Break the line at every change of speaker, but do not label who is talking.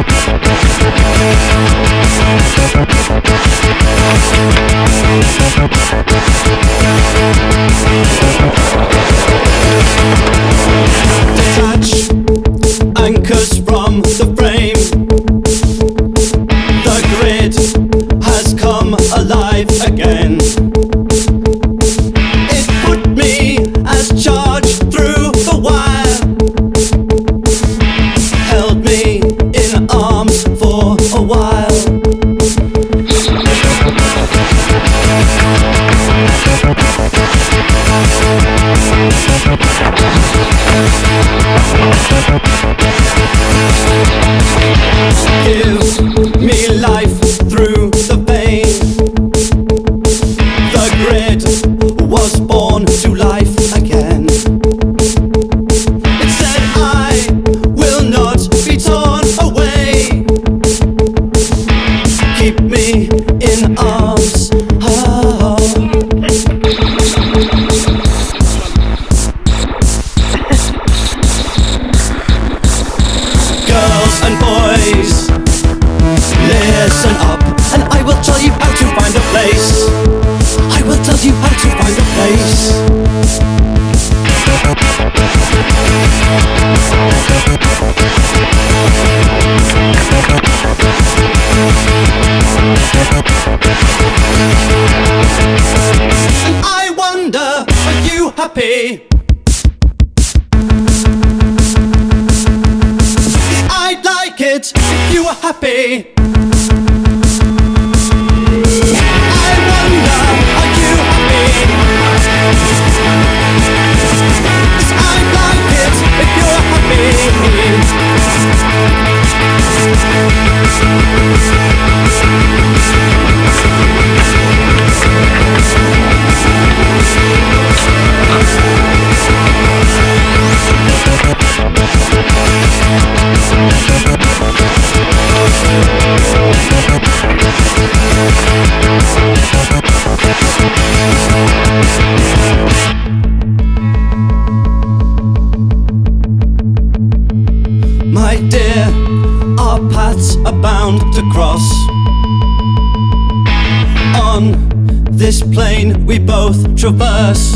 Thank you. Gives me life through the pain. The grid was born to life. kids if you are happy. my dear, our paths are bound to cross. On this plane we both traverse.